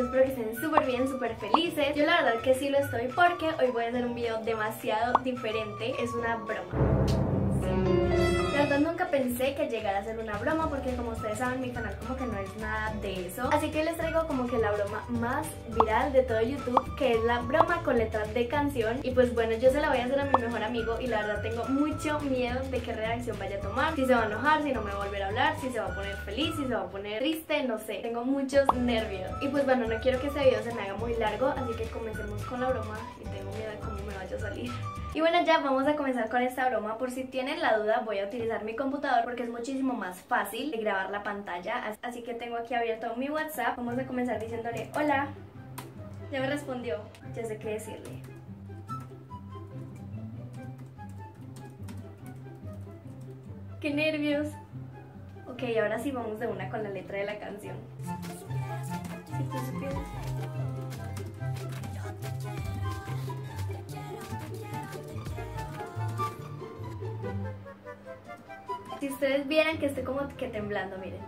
Yo espero que estén súper bien, súper felices. Yo la verdad que sí lo estoy porque hoy voy a hacer un video demasiado diferente. Es una broma. Verdad nunca pensé que llegara a ser una broma porque como ustedes saben mi canal como que no es nada de eso. Así que les traigo como que la broma más viral de todo YouTube que es la broma con letras de canción. Y pues bueno, yo se la voy a hacer a mi mejor amigo y la verdad tengo mucho miedo de qué reacción vaya a tomar. Si se va a enojar, si no me va a volver a hablar, si se va a poner feliz, si se va a poner triste, no sé. Tengo muchos nervios. Y pues bueno, no quiero que este video se me haga muy largo, así que comencemos con la broma y tengo miedo de me vaya a salir. Y bueno, ya vamos a comenzar con esta broma. Por si tienen la duda, voy a utilizar mi computador porque es muchísimo más fácil de grabar la pantalla. Así que tengo aquí abierto mi WhatsApp. Vamos a comenzar diciéndole hola. Ya me respondió. Ya sé qué decirle. ¡Qué nervios! Ok, ahora sí vamos de una con la letra de la canción. Si ustedes vieran que estoy como que temblando, miren.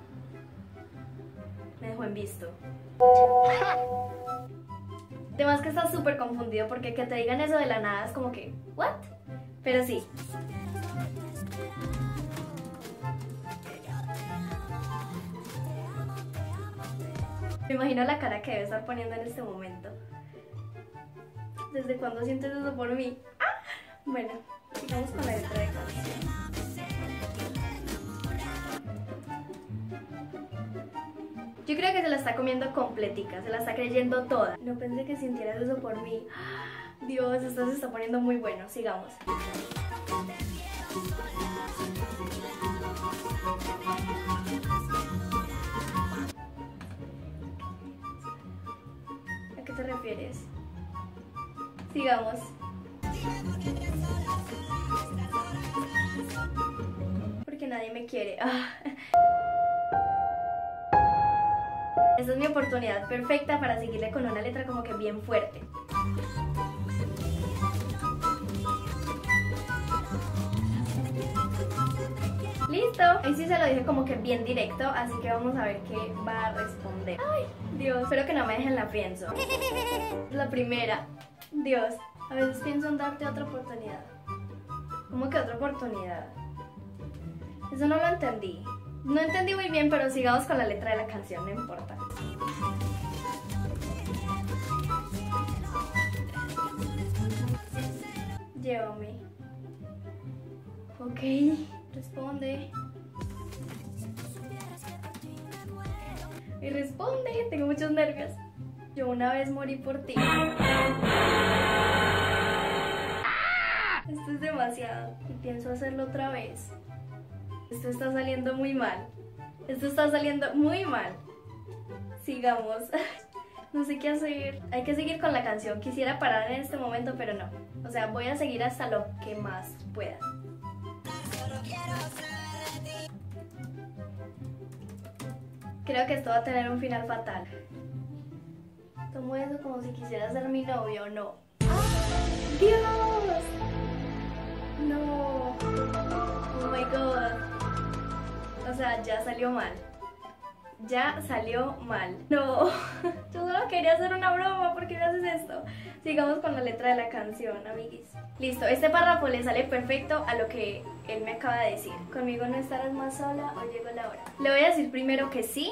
Me dejó en visto. Además que está súper confundido porque que te digan eso de la nada es como que, ¿what? Pero sí. Me imagino la cara que debe estar poniendo en este momento. ¿Desde cuándo sientes eso por mí? ¡Ah! Bueno, sigamos con la letra de canción. Yo creo que se la está comiendo completica, se la está creyendo toda. No pensé que sintieras eso por mí. Dios, esto se está poniendo muy bueno. Sigamos. ¿A qué te refieres? Sigamos. Porque nadie me quiere. Ah. Esta es mi oportunidad perfecta para seguirle con una letra como que bien fuerte. Listo, ahí sí se lo dije como que bien directo, así que vamos a ver qué va a responder. Ay, Dios, espero que no me dejen la pienso. La primera, Dios, a veces pienso en darte otra oportunidad. ¿Cómo que otra oportunidad? Eso no lo entendí. No entendí muy bien, pero sigamos con la letra de la canción, no importa. Llévame. Ok, responde. Y responde, tengo muchos nervios. Yo una vez morí por ti. Esto es demasiado y pienso hacerlo otra vez. Esto está saliendo muy mal. Esto está saliendo muy mal. Sigamos. No sé qué hacer. Hay que seguir con la canción. Quisiera parar en este momento, pero no. O sea, voy a seguir hasta lo que más pueda. Creo que esto va a tener un final fatal. Tomo eso como si quisiera ser mi novio no. ¡Dios! No. Oh my god. O sea, ya salió mal. Ya salió mal. No. Yo solo quería hacer una broma. ¿Por qué me haces esto? Sigamos con la letra de la canción, amiguis. Listo, este párrafo le sale perfecto a lo que él me acaba de decir. Conmigo no estarás más sola, hoy llegó la hora. Le voy a decir primero que sí.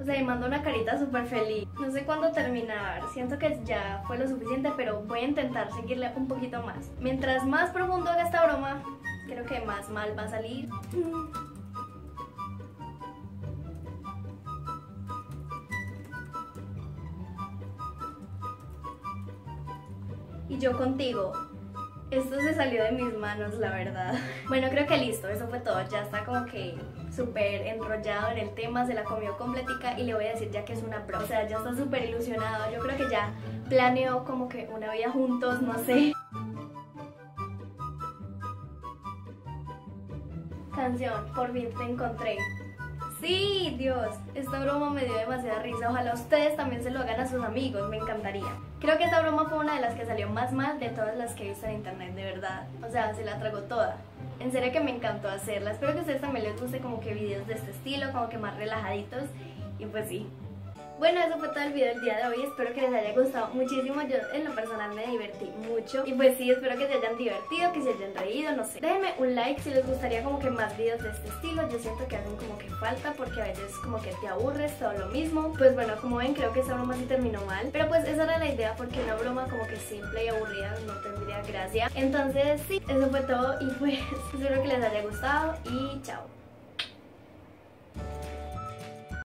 O sea, y mando una carita súper feliz. No sé cuándo terminar. Siento que ya fue lo suficiente, pero voy a intentar seguirle un poquito más. Mientras más profundo haga esta broma, creo que más mal va a salir. Y yo contigo. Esto se salió de mis manos, la verdad. Bueno, creo que listo, eso fue todo. Ya está como que súper enrollado en el tema, se la comió completica y le voy a decir ya que es una pro. O sea, ya está súper ilusionado. Yo creo que ya planeó como que una vida juntos, no sé. Canción, por fin te encontré. Sí, Dios, esta broma me dio demasiada risa. Ojalá ustedes también se lo hagan a sus amigos, me encantaría. Creo que esta broma fue una de las que salió más mal de todas las que he visto en internet, de verdad. O sea, se la tragó toda. En serio que me encantó hacerla. Espero que a ustedes también les guste como que videos de este estilo, como que más relajaditos. Y pues sí, bueno, eso fue todo el video del día de hoy, espero que les haya gustado muchísimo, yo en lo personal me divertí mucho y pues sí, espero que se hayan divertido, que se hayan reído, no sé. Déjenme un like si les gustaría como que más videos de este estilo, yo siento que hacen como que falta porque a veces como que te aburres, todo lo mismo. Pues bueno, como ven creo que esa broma sí terminó mal, pero pues esa era la idea porque una broma como que simple y aburrida no tendría gracia. Entonces sí, eso fue todo y pues espero que les haya gustado y chao.